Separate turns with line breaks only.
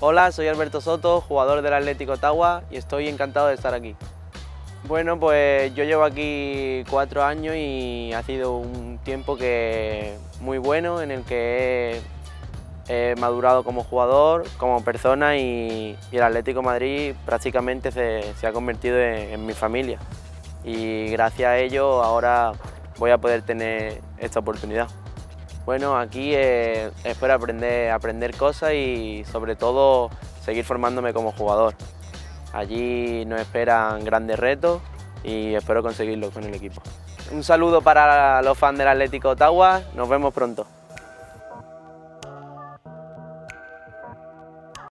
Hola, soy Alberto Soto, jugador del Atlético Ottawa y estoy encantado de estar aquí. Bueno, pues yo llevo aquí cuatro años y ha sido un tiempo que muy bueno en el que he, madurado como jugador, como persona y, el Atlético Madrid prácticamente se, ha convertido en, mi familia y gracias a ello ahora voy a poder tener esta oportunidad. Bueno, aquí eh, espero aprender, aprender cosas y sobre todo seguir formándome como jugador. Allí nos esperan grandes retos y espero conseguirlo con el equipo. Un saludo para los fans del Atlético Ottawa, nos vemos pronto.